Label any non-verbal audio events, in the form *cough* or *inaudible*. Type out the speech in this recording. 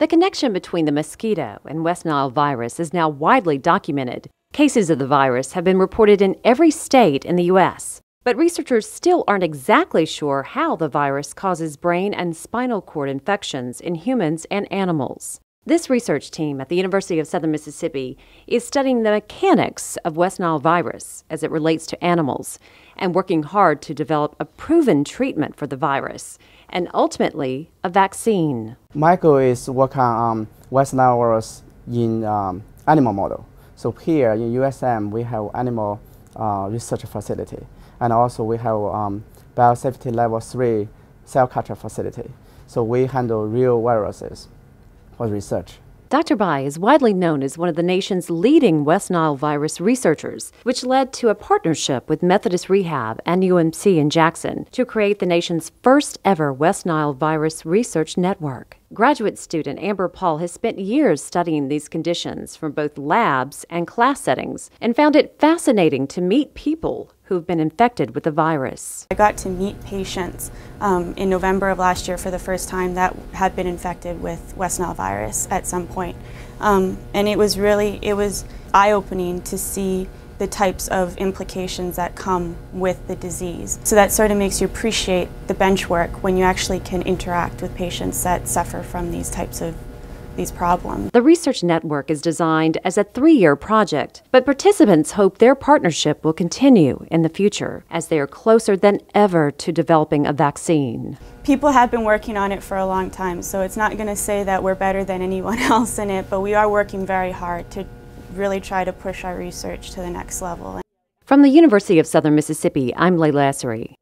The connection between the mosquito and West Nile virus is now widely documented. Cases of the virus have been reported in every state in the U.S. But researchers still aren't exactly sure how the virus causes brain and spinal cord infections in humans and animals. This research team at the University of Southern Mississippi is studying the mechanics of West Nile virus as it relates to animals and working hard to develop a proven treatment for the virus and ultimately a vaccine. Michael is working on um, West Nile virus in um, animal model. So here in USM, we have animal uh, research facility and also we have um, biosafety level 3 cell culture facility. So we handle real viruses research. Dr. Bai is widely known as one of the nation's leading West Nile virus researchers, which led to a partnership with Methodist Rehab and UMC in Jackson to create the nation's first ever West Nile virus research network. Graduate student Amber Paul has spent years studying these conditions from both labs and class settings and found it fascinating to meet people who've been infected with the virus. I got to meet patients um, in November of last year for the first time that had been infected with West Nile virus at some point. Um, and it was really, it was eye-opening to see the types of implications that come with the disease. So that sort of makes you appreciate the bench work when you actually can interact with patients that suffer from these types of these problems. The research network is designed as a three year project, but participants hope their partnership will continue in the future as they are closer than ever to developing a vaccine. People have been working on it for a long time, so it's not going to say that we're better than anyone *laughs* else in it, but we are working very hard to really try to push our research to the next level. From the University of Southern Mississippi, I'm Layla Essary.